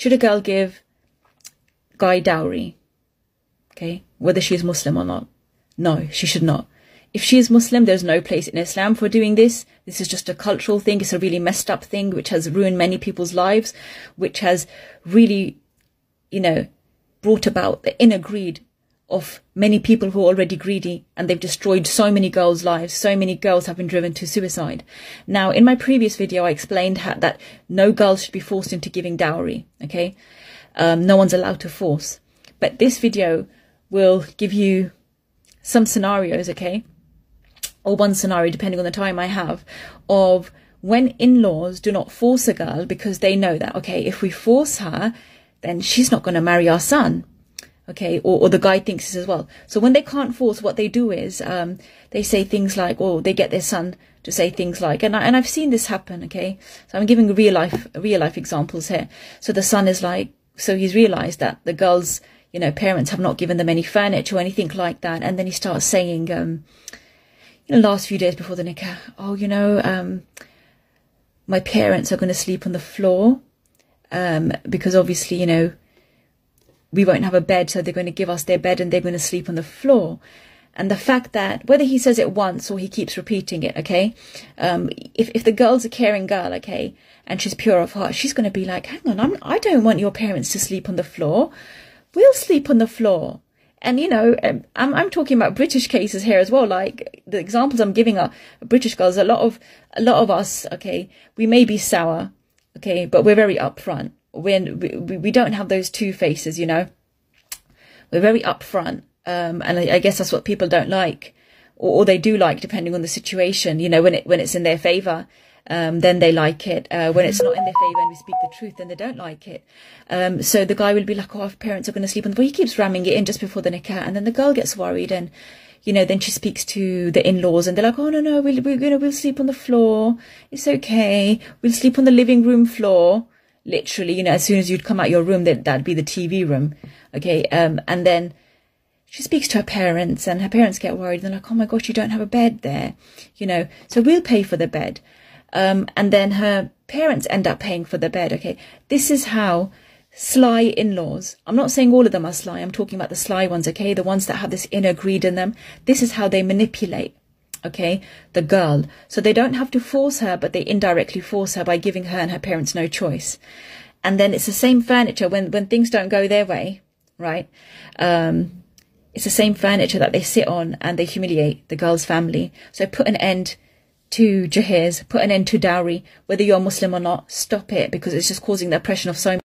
should a girl give guy dowry? Okay, whether she is Muslim or not. No, she should not. If she is Muslim, there's no place in Islam for doing this. This is just a cultural thing. It's a really messed up thing, which has ruined many people's lives, which has really, you know, brought about the inner greed of many people who are already greedy and they've destroyed so many girls' lives. So many girls have been driven to suicide. Now, in my previous video, I explained how, that no girl should be forced into giving dowry. Okay. Um, no one's allowed to force. But this video will give you some scenarios. Okay or one scenario, depending on the time I have, of when in-laws do not force a girl because they know that, okay, if we force her, then she's not going to marry our son. Okay, or, or the guy thinks this as well. So when they can't force, what they do is um, they say things like, or they get their son to say things like, and I, and I've seen this happen. Okay, so I'm giving real life real life examples here. So the son is like, so he's realised that the girl's you know parents have not given them any furniture or anything like that, and then he starts saying, um, know, last few days before the nikah, oh, you know, um, my parents are going to sleep on the floor um, because obviously, you know, we won't have a bed, so they're going to give us their bed and they're going to sleep on the floor. And the fact that whether he says it once or he keeps repeating it, okay, um, if if the girl's a caring girl, okay, and she's pure of heart, she's going to be like, hang on, I'm, I don't want your parents to sleep on the floor. We'll sleep on the floor. And you know, um, I'm I'm talking about British cases here as well. Like the examples I'm giving are British girls. A lot of a lot of us, okay, we may be sour, okay, but we're very upfront. When we, we don't have those two faces, you know, we're very upfront. Um, and I, I guess that's what people don't like, or, or they do like, depending on the situation. You know, when it when it's in their favour um, then they like it. Uh, when it's not in their favour and we speak the truth, then they don't like it. Um, so the guy will be like, oh, if parents are going to sleep on the floor. He keeps ramming it in just before the nikah. And then the girl gets worried and, you know, then she speaks to the in-laws and they're like, oh, no, no, we'll, we're to, we'll sleep on the floor. It's okay. We'll sleep on the living room floor. Literally, you know, as soon as you'd come out your room, that, that'd be the TV room. Okay. Um, and then, she speaks to her parents and her parents get worried. They're like, oh my gosh, you don't have a bed there, you know, so we'll pay for the bed. Um, and then her parents end up paying for the bed. Okay. This is how sly in-laws. I'm not saying all of them are sly. I'm talking about the sly ones. Okay. The ones that have this inner greed in them. This is how they manipulate. Okay. The girl. So they don't have to force her, but they indirectly force her by giving her and her parents no choice. And then it's the same furniture when, when things don't go their way, right? Um, it's the same furniture that they sit on and they humiliate the girl's family. So put an end to jahez, put an end to dowry, whether you're Muslim or not, stop it because it's just causing the oppression of so